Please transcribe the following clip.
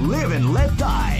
Live and let die.